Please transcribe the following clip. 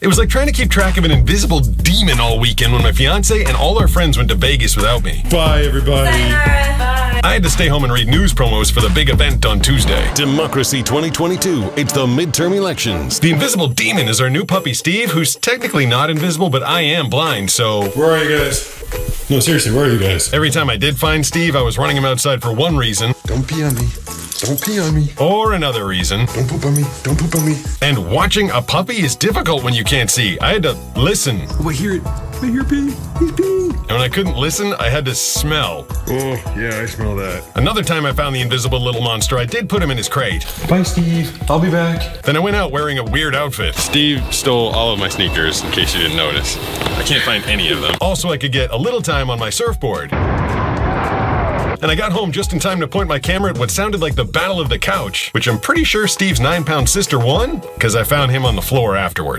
It was like trying to keep track of an invisible demon all weekend when my fiance and all our friends went to Vegas without me. Bye, everybody. Bye. I had to stay home and read news promos for the big event on Tuesday. Democracy 2022. It's the midterm elections. The invisible demon is our new puppy Steve, who's technically not invisible, but I am blind, so Where are you guys? No, seriously, where are you guys? every time I did find Steve, I was running him outside for one reason Don't pee on me. Don't pee on me. or another reason. Don't poop on me. Don't poop on me. And watching a puppy is difficult when you can't see. I had to listen. Oh, I hear it. I hear pee. He's peeing. And when I couldn't listen, I had to smell. Oh, yeah, I smell that. Another time I found the invisible little monster, I did put him in his crate. Bye, Steve. I'll be back. Then I went out wearing a weird outfit. Steve stole all of my sneakers, in case you didn't notice. I can't find any of them. Also, I could get a little time on my surfboard. And I got home just in time to point my camera at what sounded like the Battle of the Couch, which I'm pretty sure Steve's nine pound sister won, because I found him on the floor afterwards.